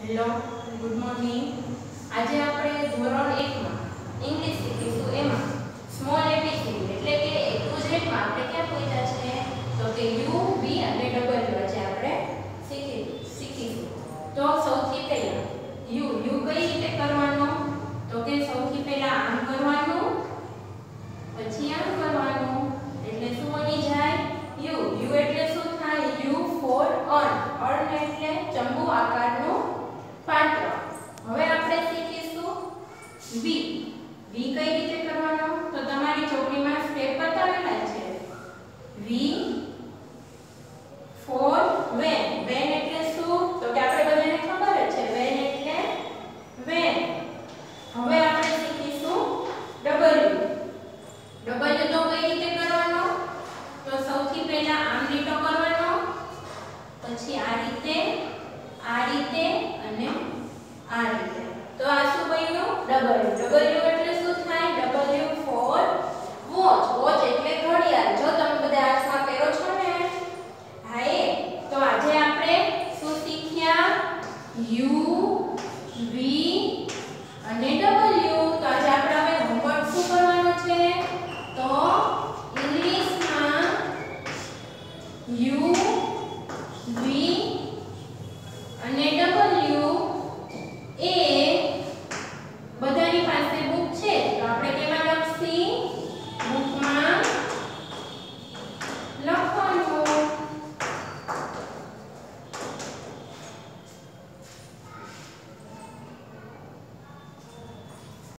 hello good morning પછી આ રીતે આ રીતે અને આ રીતે. તો આ શું બન્યું? ડબલ ડબલ યુ એટલે શું થાય? Double U for watch watch એટલે ઘડિયાળ. જો તમે બધા આર્ટ્સમાં પહેરો છો ને હા એ. તો આજે આપણે શું શીખ્યા? યુ વી અને ડબલ યુ તો આજે આપણે હવે હોમવર્ક શું કરવાનું છે? તો ઇંગ્લિશમાં યુ